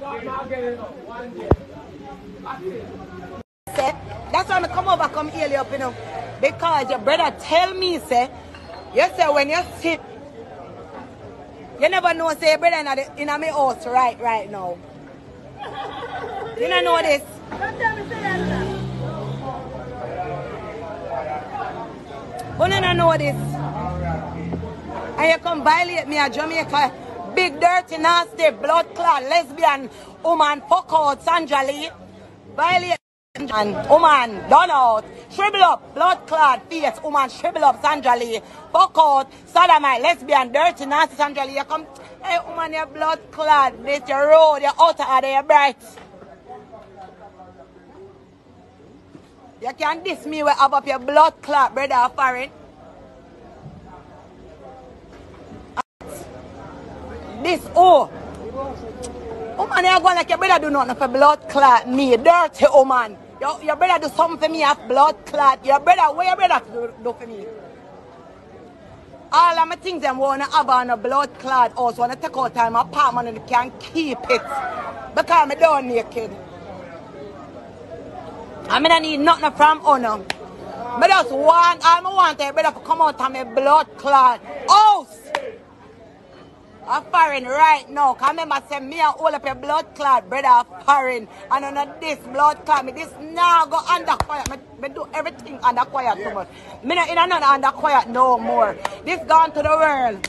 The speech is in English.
Say, that's why I come over, come you up, you know. Because your brother tell me, say, you say when you sit, you never know, say, brother in, the, in my house right, right now. You don't know this. But you don't know this. And you come violate me at Jamaica. Big, dirty, nasty, blood clot, lesbian, woman, fuck out, Sandra Lee. Violate. And woman, done out, shrivel up, blood clot, face, woman, shrivel up, Sandra Lee, fuck out, sodomite, lesbian, dirty, nasty, Sandra Lee, you come, hey, woman, your blood clot, this your road, your outer, are your bright. You can diss me with have up your blood clot, brother, foreign. This, oh. Woman, you go like your brother do nothing for blood clot me. Dirty woman. Your, your brother do something for me have blood clot. Your brother, what your brother do, do for me? All of my things them wanna have on a blood clot house, wanna take out time apartment and can keep it. Because I'm down naked. I mean I need nothing from honor. I just want, all I want is to come out of my blood clot house. I'm foreign right now. Cause remember say me and all up your blood clot, brother foreign. And under this blood clot, me this now go under quiet. Me, me do everything under quiet too much. Me not in another under quiet no more. This gone to the world.